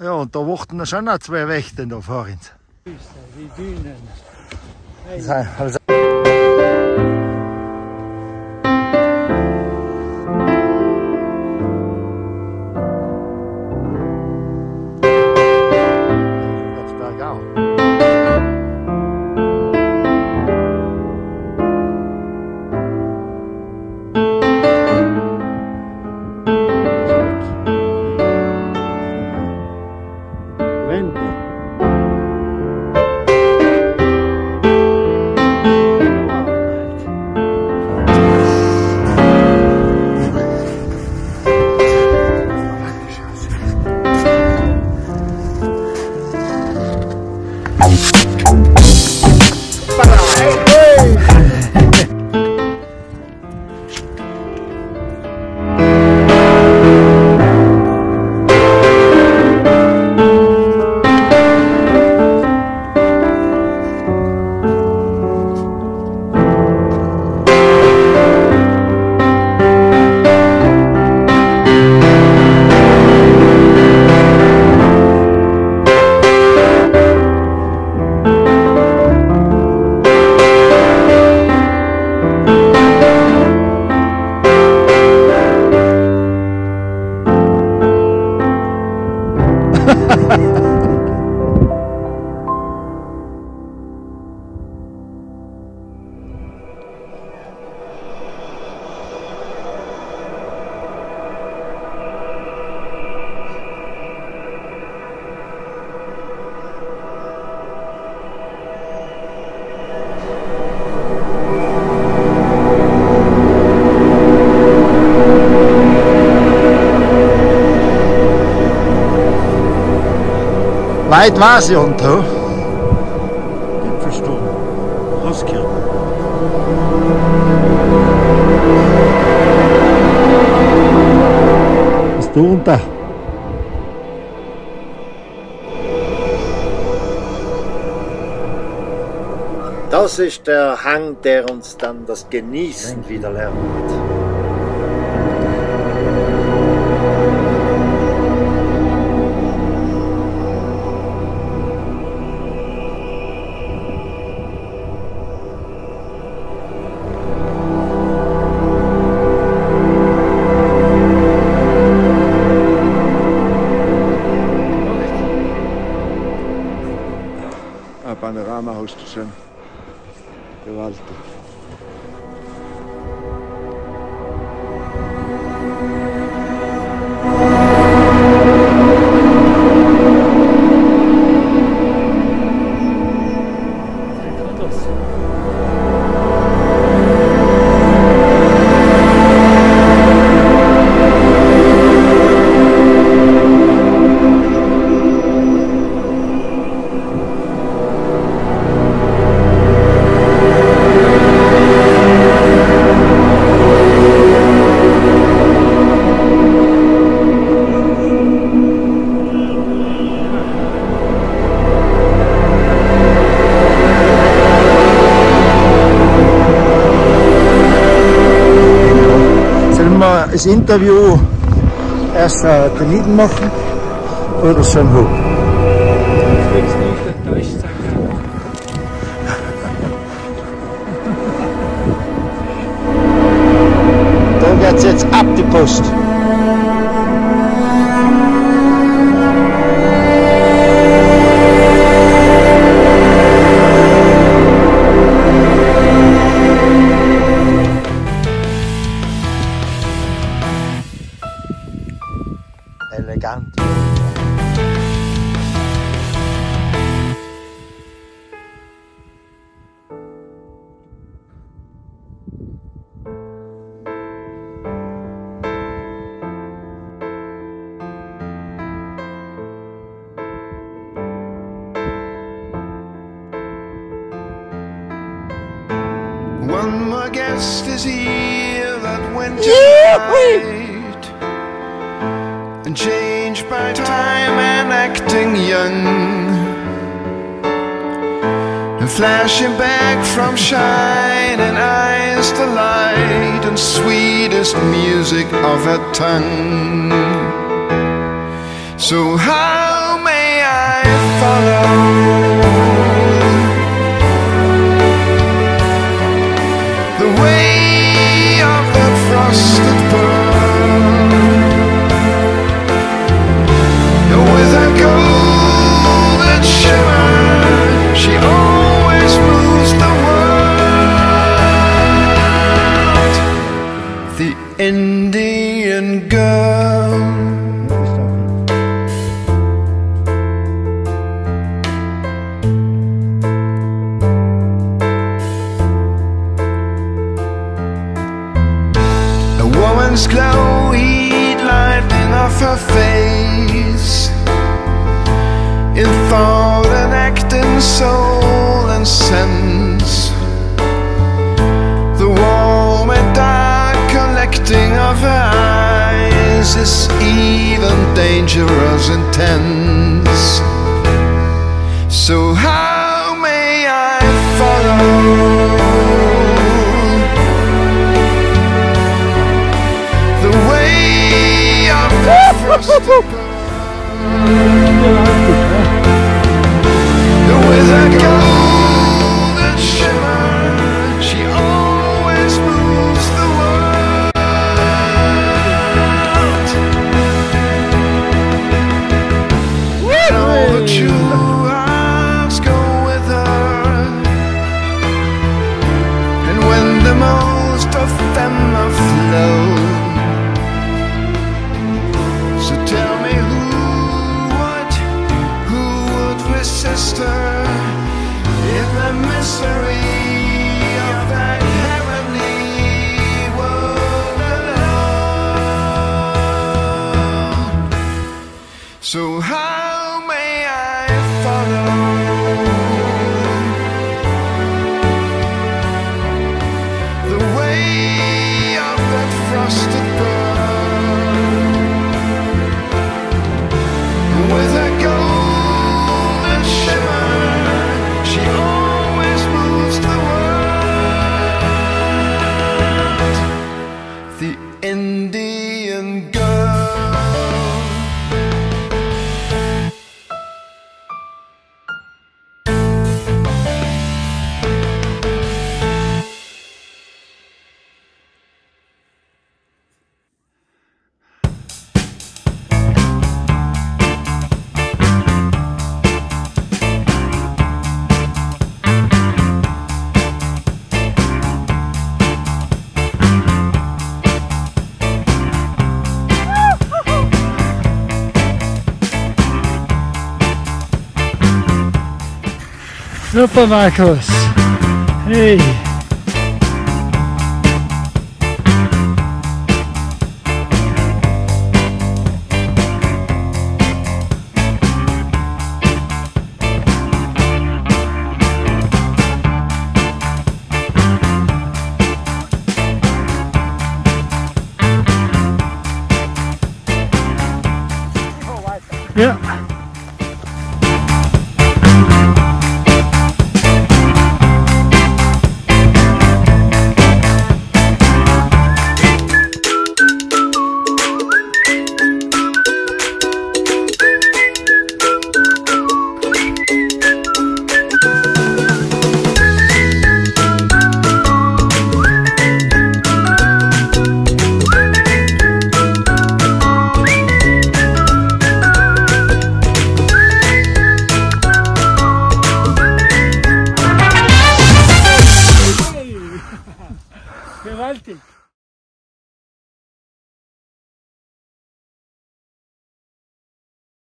Ja, und da warten schon noch zwei Wächter da vor uns. Die Dünen. Also, 对不 Weit war sie unter. Gipfelsturm. Roskirchen. Bist du unter? Das ist der Hang, der uns dann das Genießen wieder lernt. Das Interview erst äh, daneben machen oder enttäuscht sein kann. Da geht's jetzt ab die Post. guest is here that winter yeah, And changed by time and acting young. And flashing back from shining eyes to light And sweetest music of her tongue. So how? diamonds glow, heat lightning off her face. In thought and acting soul and sense. Oh. Super Marcos. Hey.